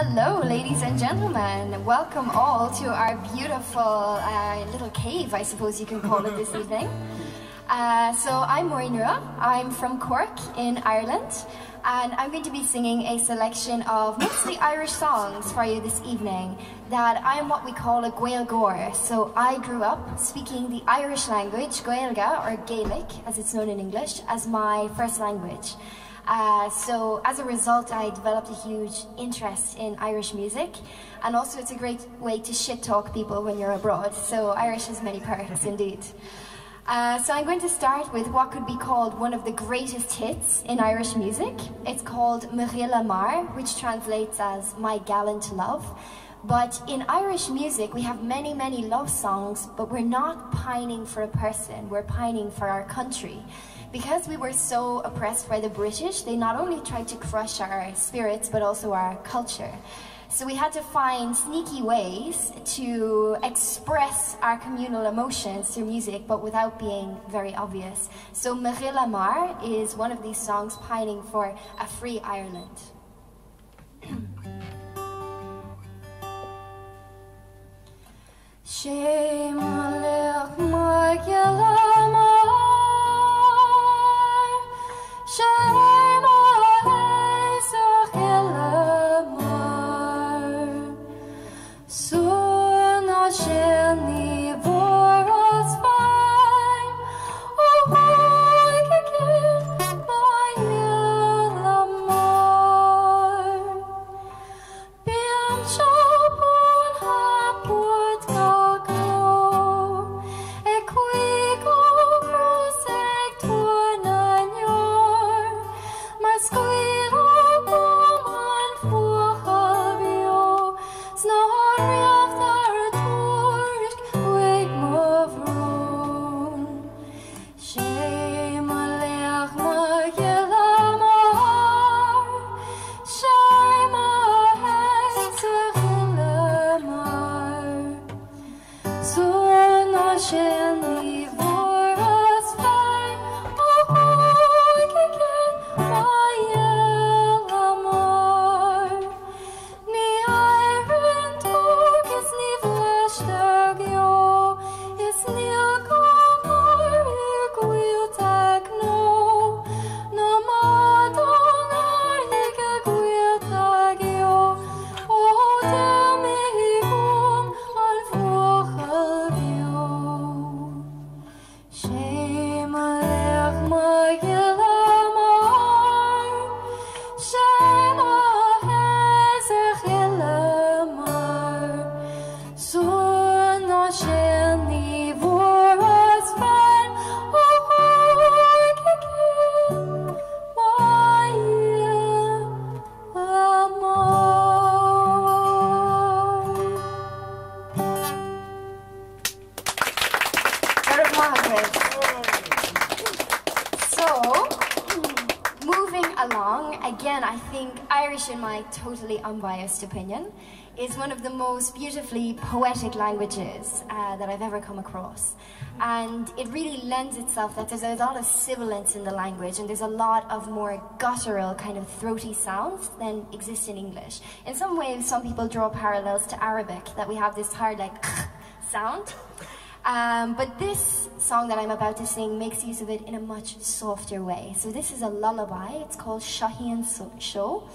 Hello, ladies and gentlemen. Welcome all to our beautiful uh, little cave, I suppose you can call it this evening. Uh, so I'm Maureen Nura. I'm from Cork in Ireland, and I'm going to be singing a selection of mostly Irish songs for you this evening. That I'm what we call a Gaeilgeoir. So I grew up speaking the Irish language, Gaeilge or Gaelic, as it's known in English, as my first language. Uh, so as a result, I developed a huge interest in Irish music, and also it's a great way to shit talk people when you're abroad. So Irish has many perks indeed. Uh, so I'm going to start with what could be called one of the greatest hits in Irish music. It's called Mo Ghile Mear, which translates as My Gallant Love. But in Irish music, we have many, many love songs, but we're not pining for a person, we're pining for our country. Because we were so oppressed by the British, they not only tried to crush our spirits, but also our culture. So we had to find sneaky ways to express our communal emotions through music, but without being very obvious. So Mo Ghile Mear is one of these songs pining for a free Ireland. Shame totally unbiased opinion, is one of the most beautifully poetic languages uh, that I've ever come across. And it really lends itself that there's a lot of sibilance in the language and there's a lot of more guttural kind of throaty sounds than exist in English. In some ways, some people draw parallels to Arabic, that we have this hard like sound. Um, but this song that I'm about to sing makes use of it in a much softer way. So this is a lullaby, it's called Seoithín Seó.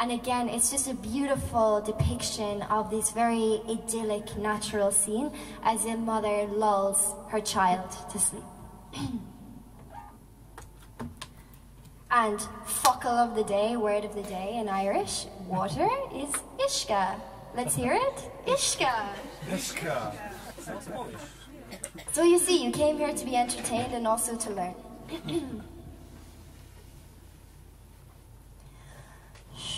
And again, it's just a beautiful depiction of this very idyllic, natural scene as a mother lulls her child to sleep. and focal of the day, word of the day in Irish, water is ishka. Let's hear it. Ishka. Ishka. So you see, you came here to be entertained and also to learn.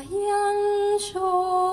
杨树。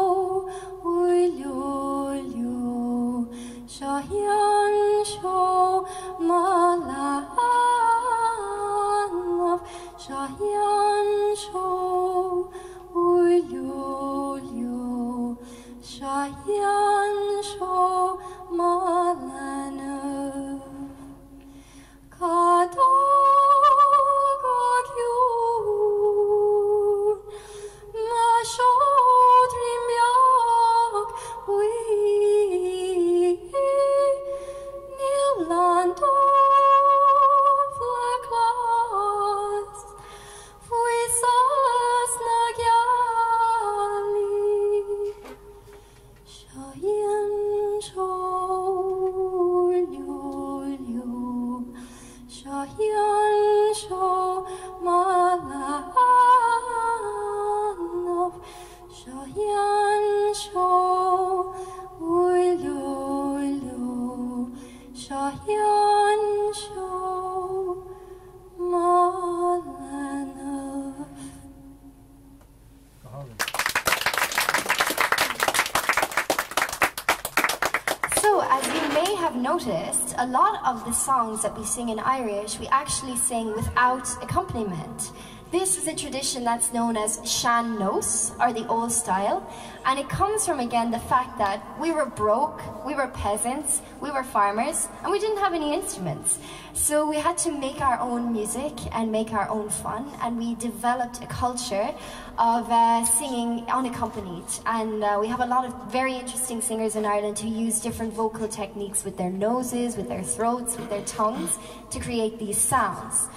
Of the songs that we sing in Irish, we actually sing without accompaniment. This is a tradition that's known as sean nós, or the old style, and it comes from, again, the fact that we were broke, we were peasants, we were farmers, and we didn't have any instruments. So we had to make our own music and make our own fun, and we developed a culture of uh, singing unaccompanied. And uh, we have a lot of very interesting singers in Ireland who use different vocal techniques with their noses, with their throats, with their tongues, to create these sounds.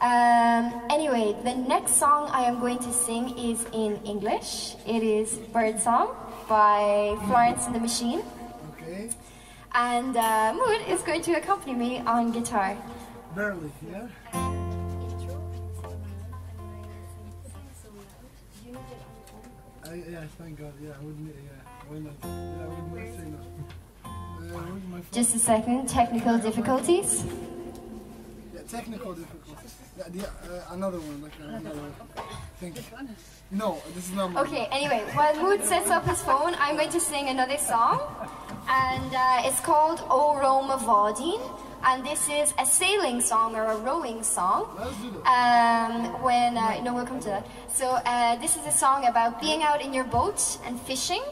Um, anyway, the next song I am going to sing is in English. It is Birdsong by Florence and the Machine. Okay. And uh, Mood is going to accompany me on guitar. Barely, yeah? I, yeah, thank God, yeah, I wouldn't, yeah, why not? Yeah, I wouldn't say no. Uh? Just a second, technical difficulties. Yeah, technical difficulties. Yeah, the, uh, another one, like uh, another thing. No, this is not my Okay, anyway, while Mood sets up his phone, I'm going to sing another song. And uh, it's called Óró Mo Bháidín. And this is a sailing song or a rowing song. Let's do that. Um, when, uh, no, we'll come to that. So uh, this is a song about being out in your boat and fishing.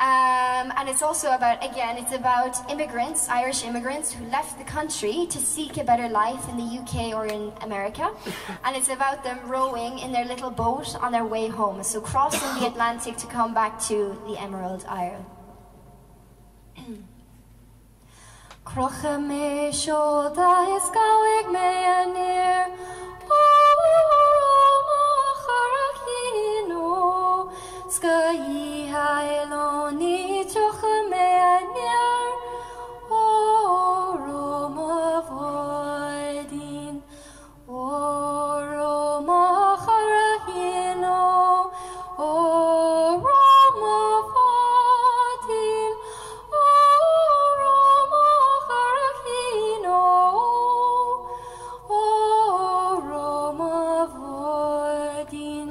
Um, and it's also about, again, it's about immigrants, Irish immigrants who left the country to seek a better life in the UK or in America. And it's about them rowing in their little boat on their way home. So crossing the Atlantic to come back to the Emerald Isle. Crocha me shoda is gawig me anir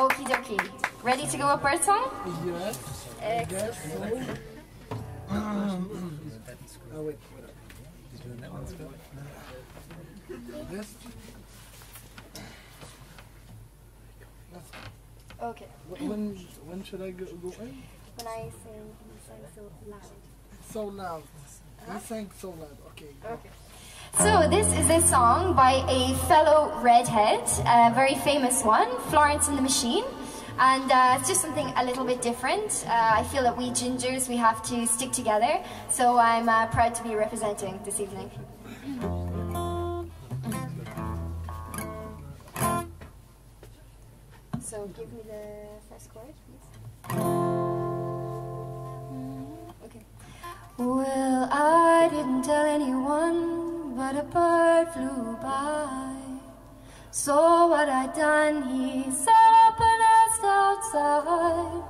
Okie dokie. Ready to go up bird song? Yes, I guess so. Um, oh, wait, up. This? Okay. Wh- When, when should I go, go in? When I sing, you sing so loud. So loud. He sang so loud. Okay. Okay. So this is a song by a fellow redhead, a very famous one, Florence and the Machine. And uh, it's just something a little bit different. Uh, I feel that we gingers, we have to stick together. So I'm uh, proud to be representing this evening. So give me the first chord, please. Okay. Well, I didn't tell anyone, but a bird flew by. Saw what I'd done, he set up a nest outside.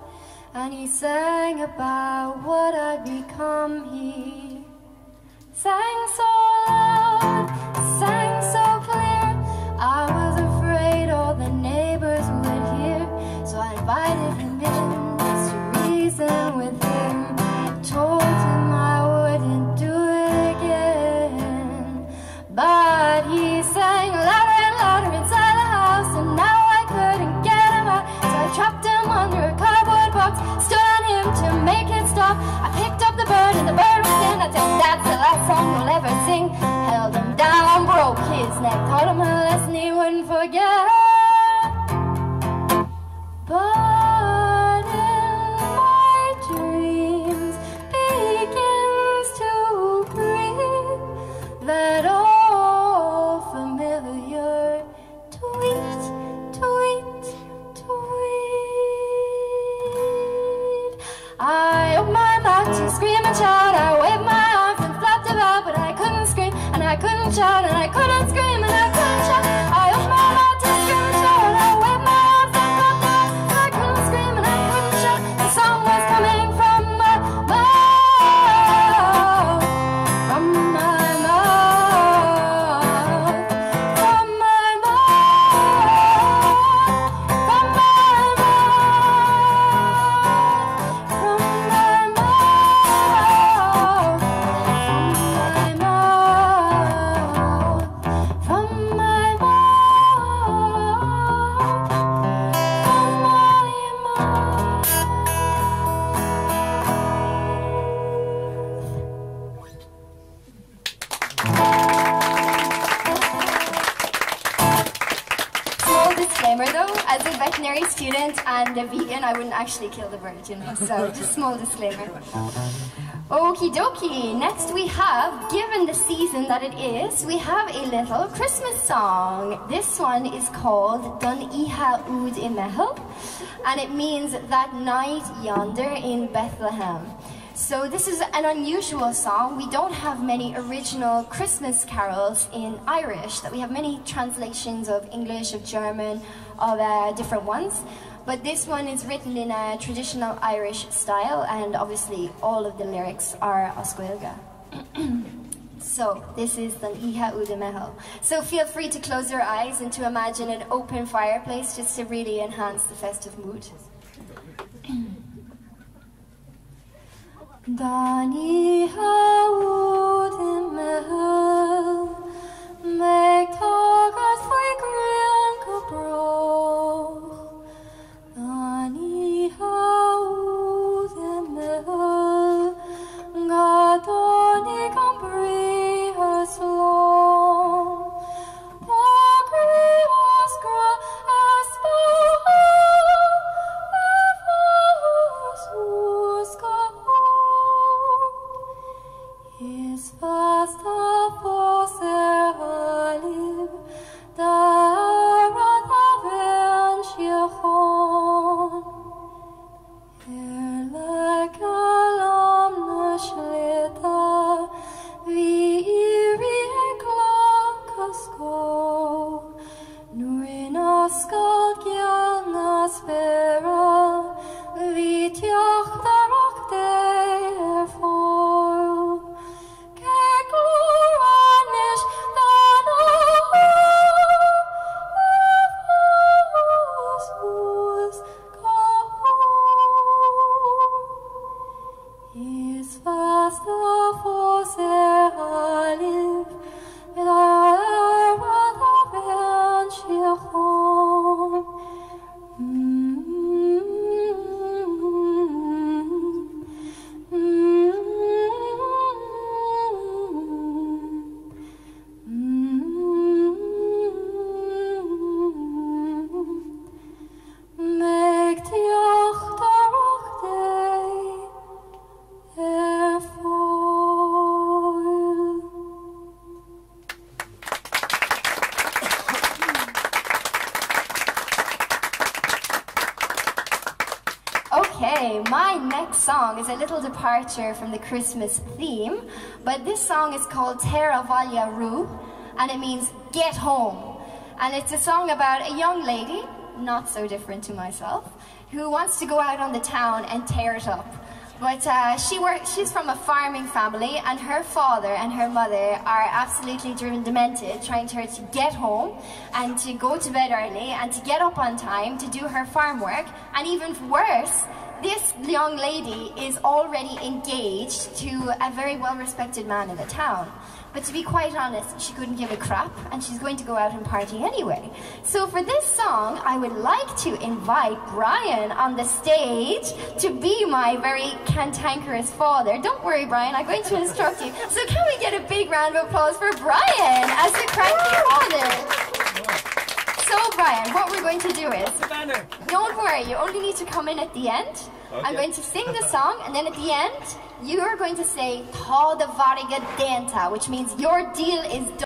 And he sang about what I'd become, he sang so loud, sang so his neck, taught him a lesson he wouldn't forget. But in my dreams begins to breathe that old familiar tweet, tweet, tweet. I opened my mouth to scream and shout. I waved my arms and flapped about, but I couldn't scream and I couldn't shout and I couldn't scream actually kill the know, so just small disclaimer. Okie dokie, next we have, given the season that it is, we have a little Christmas song. This one is called Dun Iha Ud Imehel, and it means that night yonder in Bethlehem. So this is an unusual song. We don't have many original Christmas carols in Irish. That we have many translations of English, of German, of uh, different ones. But this one is written in a traditional Irish style, and obviously all of the lyrics are Oscuilga. So, this is the Iha Udamehel. So feel free to close your eyes and to imagine an open fireplace just to really enhance the festive mood. Dani haud im Mehel, departure from the Christmas theme, but this song is called Téir Abhaile Riú, and it means get home. And it's a song about a young lady, not so different to myself, who wants to go out on the town and tear it up. But uh, she works, she's from a farming family, and her father and her mother are absolutely driven demented, trying to her to get home and to go to bed early and to get up on time to do her farm work. And even worse, this young lady is already engaged to a very well-respected man in the town. But to be quite honest, she couldn't give a crap, and she's going to go out and party anyway. So for this song, I would like to invite Brian on the stage to be my very cantankerous father. Don't worry, Brian, I'm going to instruct you. So can we get a big round of applause for Brian as the cranky father? So Brian, what we're going to do is, don't worry, you only need to come in at the end. Okay. I'm going to sing the song, and then at the end, you are going to say, Ta de variga denta, which means your deal is done.